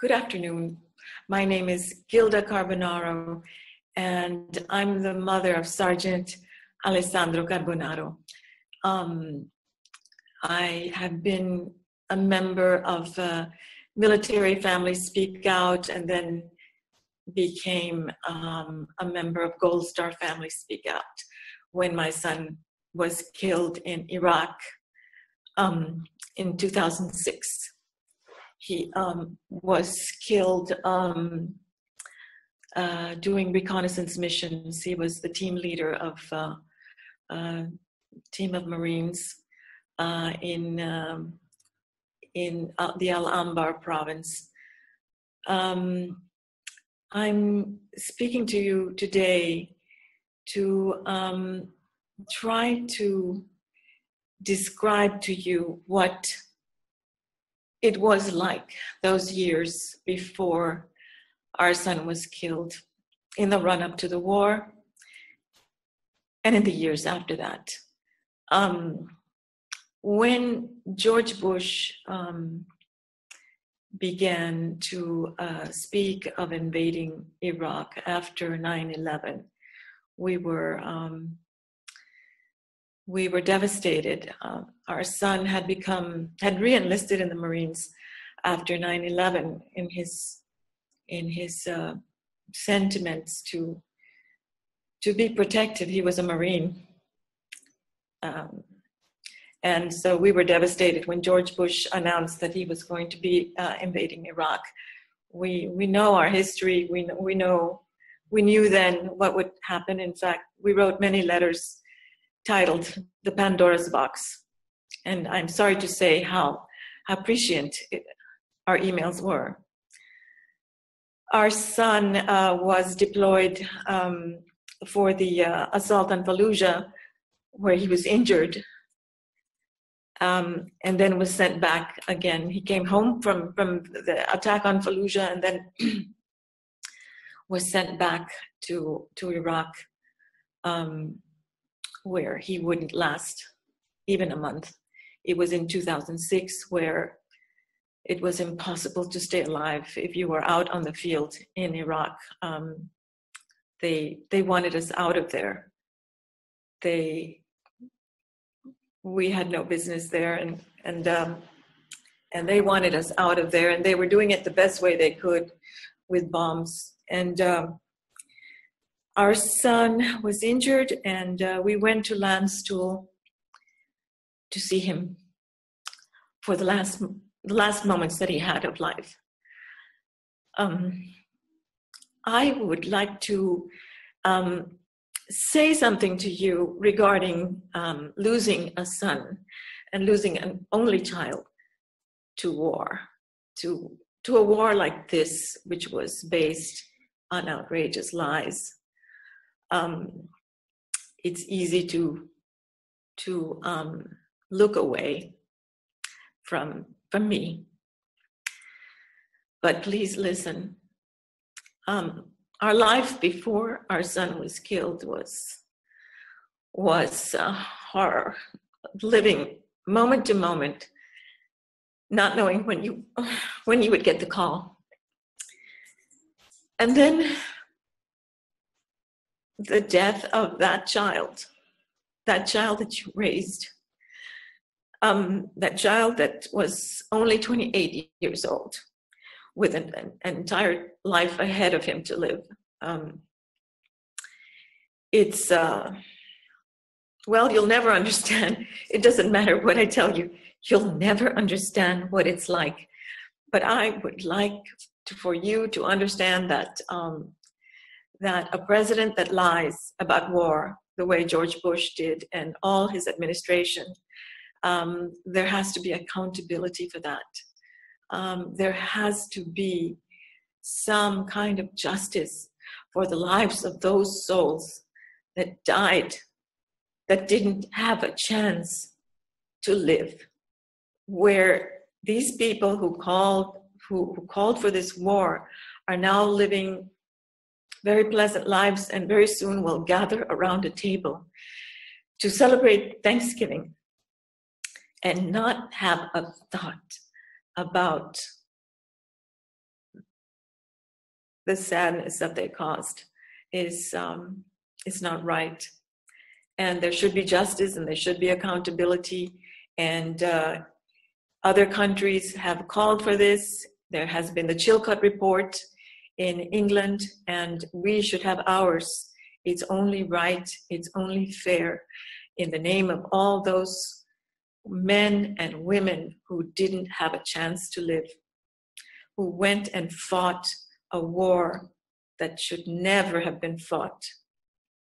Good afternoon. My name is Gilda Carbonaro, and I'm the mother of Sergeant Alessandro Carbonaro. Um, I have been a member of Military Family Speak Out and then became um, a member of Gold Star Family Speak Out when my son was killed in Iraq um, in 2006. He um, was killed um, uh, doing reconnaissance missions. He was the team leader of uh, a team of Marines uh, in um, in uh, the Al Anbar province. Um, I'm speaking to you today to um, try to describe to you what it was like those years before our son was killed in the run up to the war and in the years after that. Um, when George Bush um, began to uh, speak of invading Iraq after 9 11, we were. Um, we were devastated. Uh, our son had become had re-enlisted in the Marines after 9/11 in his in his uh, sentiments to to be protected. He was a Marine, um, and so we were devastated when George Bush announced that he was going to be uh, invading Iraq. We we know our history. We we know we knew then what would happen. In fact, we wrote many letters titled The Pandora's Box. And I'm sorry to say how, how prescient it, our emails were. Our son uh, was deployed um, for the uh, assault on Fallujah, where he was injured, um, and then was sent back again. He came home from, from the attack on Fallujah and then was sent back to, to Iraq. Um, where he wouldn't last even a month. It was in 2006 where it was impossible to stay alive if you were out on the field in Iraq. Um, they they wanted us out of there. They we had no business there, and and um, and they wanted us out of there, and they were doing it the best way they could with bombs. And um, our son was injured, and uh, we went to Landstuhl to see him for the last the last moments that he had of life. Um, I would like to um, say something to you regarding um, losing a son and losing an only child to war, to to a war like this, which was based on outrageous lies um, it's easy to to um, look away from from me. But please listen. Um, our life before our son was killed was was horror, living moment to moment, not knowing when you when you would get the call. And then the death of that child, that child that you raised, um, that child that was only 28 years old, with an, an entire life ahead of him to live. Um, it's, uh, well, you'll never understand. It doesn't matter what I tell you, you'll never understand what it's like. But I would like to, for you to understand that um, that a president that lies about war, the way George Bush did and all his administration, um, there has to be accountability for that. Um, there has to be some kind of justice for the lives of those souls that died, that didn't have a chance to live, where these people who called who, who called for this war are now living very pleasant lives, and very soon will gather around a table to celebrate Thanksgiving and not have a thought about the sadness that they caused is um, is not right. And there should be justice and there should be accountability. And uh, other countries have called for this. There has been the Chilcot report in England, and we should have ours. It's only right, it's only fair in the name of all those men and women who didn't have a chance to live, who went and fought a war that should never have been fought